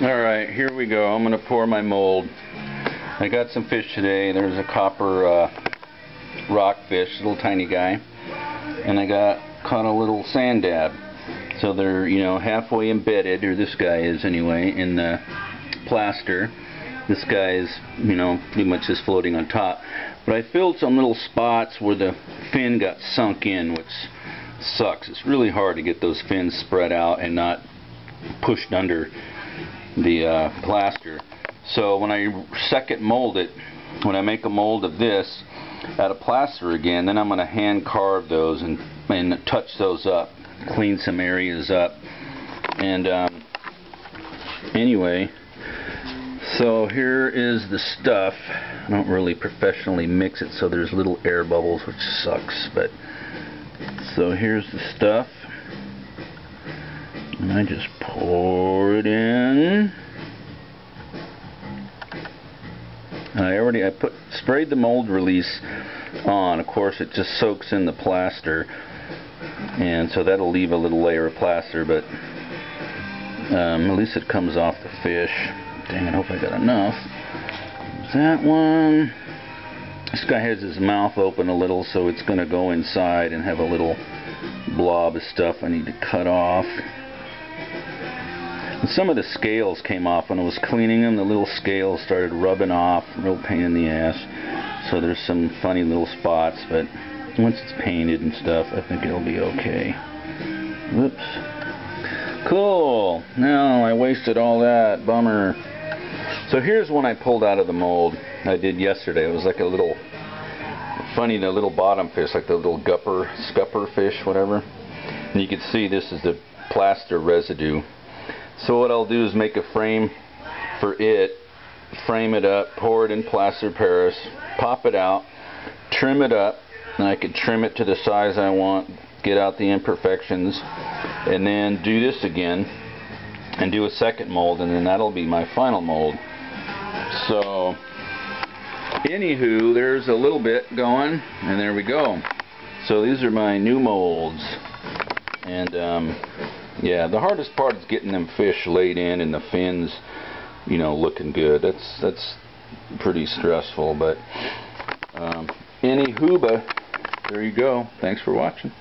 Alright, here we go. I'm going to pour my mold. I got some fish today. There's a copper uh, rockfish, a little tiny guy. And I got caught a little sand dab. So they're, you know, halfway embedded, or this guy is anyway, in the plaster. This guy is, you know, pretty much just floating on top. But I filled some little spots where the fin got sunk in, which sucks. It's really hard to get those fins spread out and not pushed under the uh, plaster. So when I second mold it, when I make a mold of this out of plaster again, then I'm going to hand carve those and, and touch those up, clean some areas up. And um, anyway, so here is the stuff. I don't really professionally mix it so there's little air bubbles which sucks but so here's the stuff and I just pour already I put sprayed the mold release on. Of course, it just soaks in the plaster, and so that'll leave a little layer of plaster. But um, at least it comes off the fish. Dang, I hope I got enough. That one. This guy has his mouth open a little, so it's going to go inside and have a little blob of stuff I need to cut off. And some of the scales came off when I was cleaning them. The little scales started rubbing off. Real pain in the ass. So there's some funny little spots, but once it's painted and stuff, I think it'll be okay. Whoops. Cool. Now I wasted all that. Bummer. So here's one I pulled out of the mold I did yesterday. It was like a little funny, the little bottom fish, like the little gupper, scupper fish, whatever. And you can see this is the plaster residue. So what I'll do is make a frame for it, frame it up, pour it in plaster Paris, pop it out, trim it up, and I can trim it to the size I want, get out the imperfections, and then do this again, and do a second mold, and then that'll be my final mold. So, anywho, there's a little bit going, and there we go. So these are my new molds, and um, yeah, the hardest part is getting them fish laid in and the fins, you know, looking good. That's that's pretty stressful, but um, any hooba, there you go. Thanks for watching.